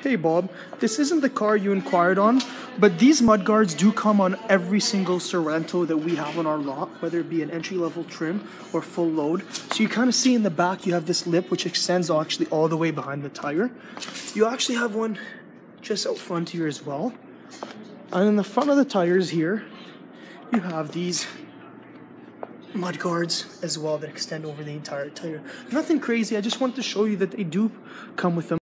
Hey Bob, this isn't the car you inquired on, but these mudguards do come on every single Sorento that we have on our lot, whether it be an entry-level trim or full load. So you kind of see in the back, you have this lip which extends actually all the way behind the tire. You actually have one just out front here as well. And in the front of the tires here, you have these mud guards as well that extend over the entire tire. Nothing crazy, I just wanted to show you that they do come with them.